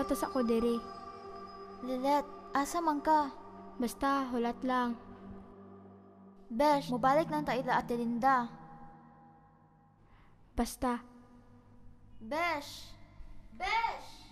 hulatos ako diri. Lilet, asa man ka? Basta, hulat lang. Besh, mubalik ng taila at Linda. Basta. Besh! Besh!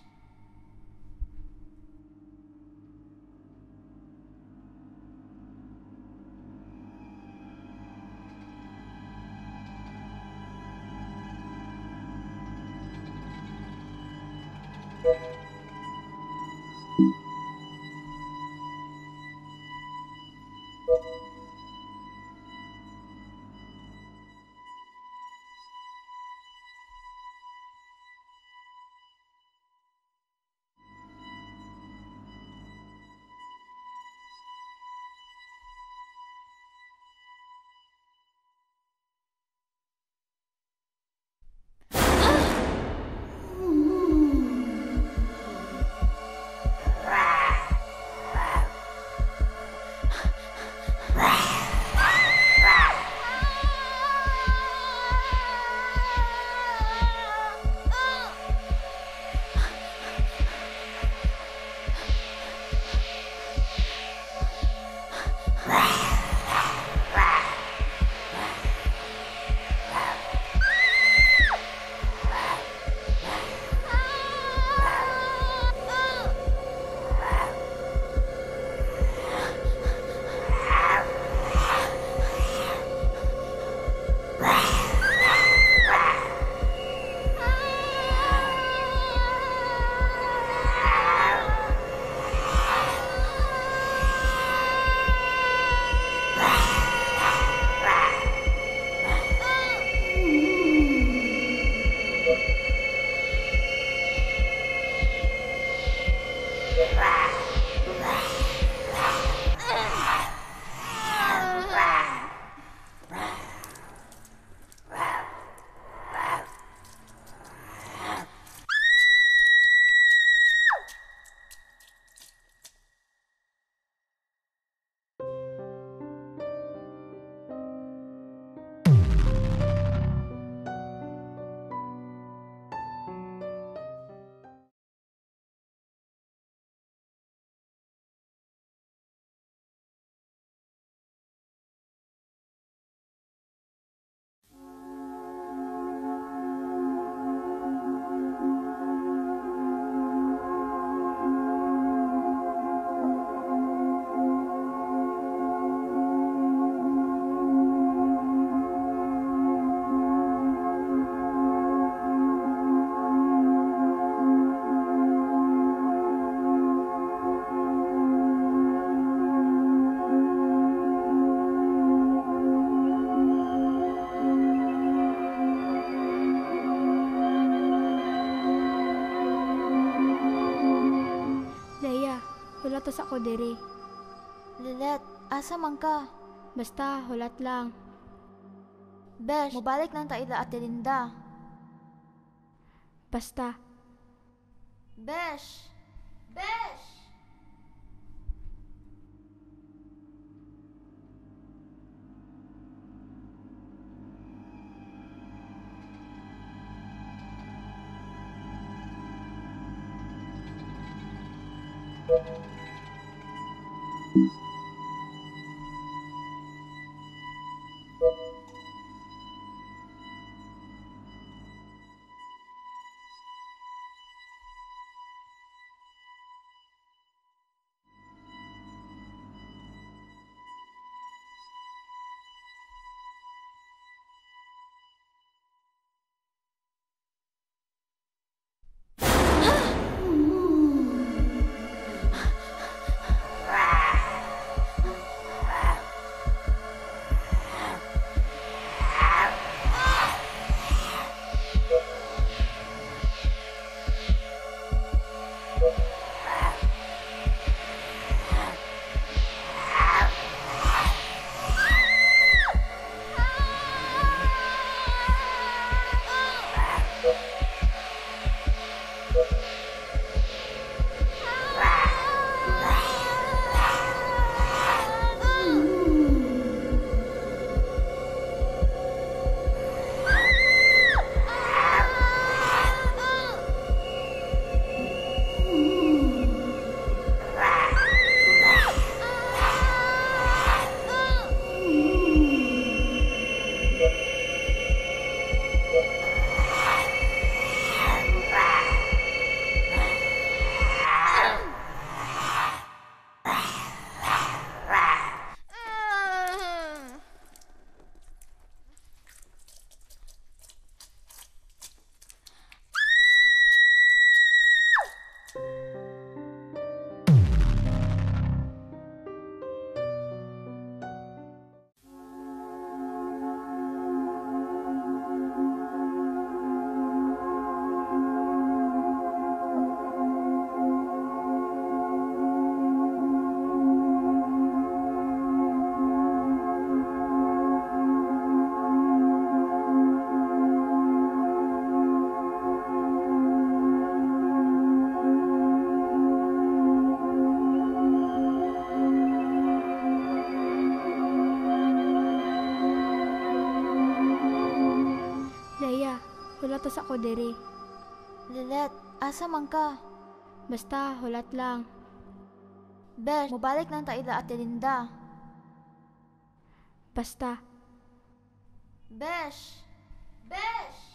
Ako diri. Lilet, asa man ka? Basta, hulat lang. Besh, mubalik ng taila at Linda. Basta. Besh! Besh! To sa ko diri. Lilet, asa man ka? Basta hulat lang. Besh, mubalik lang ta ila ate Linda. Basta. Besh! Besh!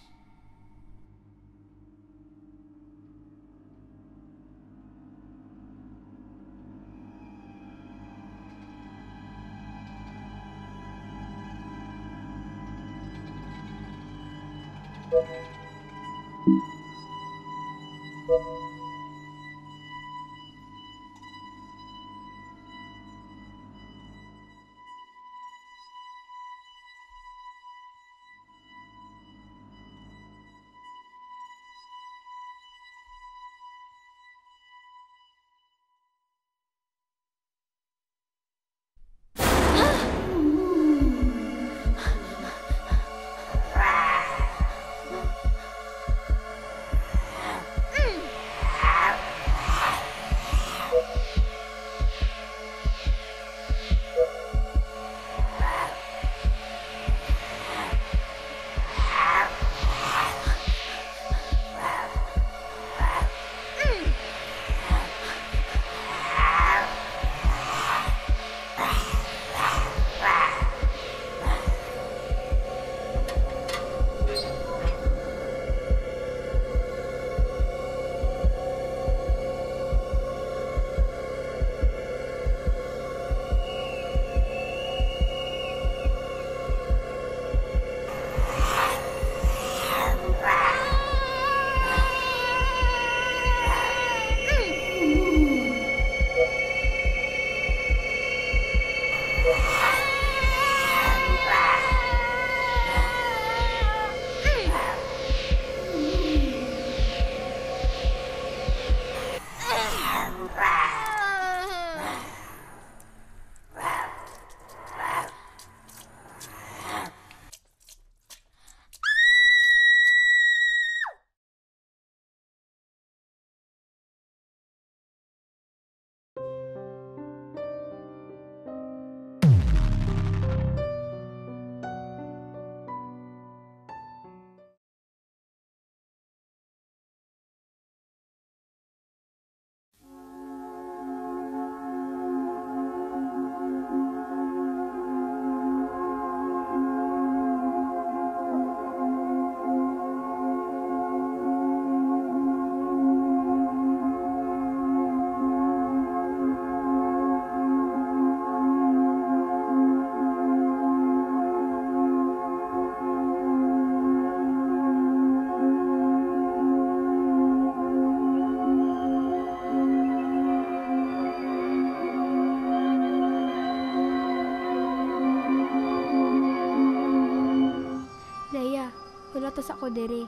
ako diri.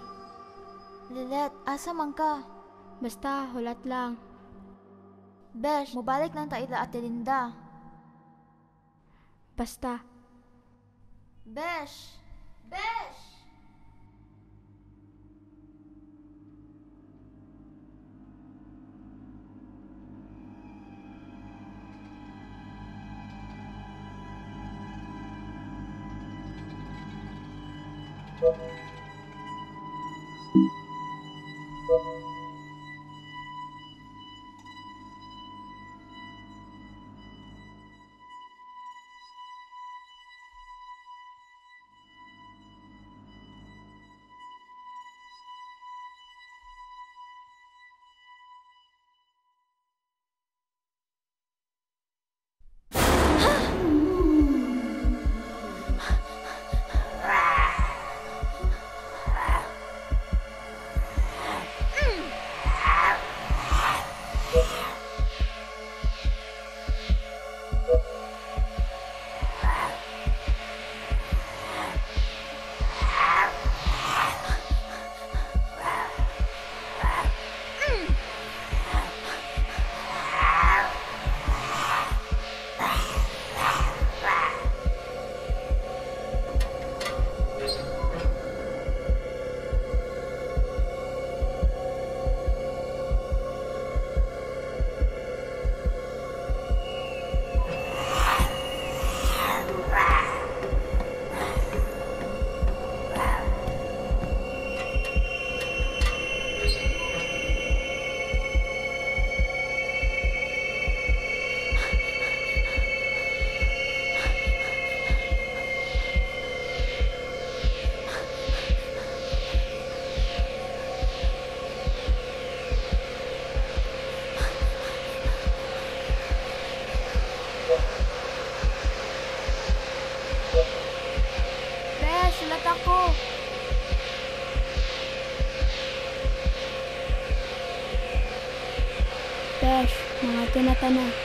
Lilet, asa man ka? Basta, hulat lang. Besh, mubalik lang ta ila ate Linda. Basta. Besh! Besh! Amen.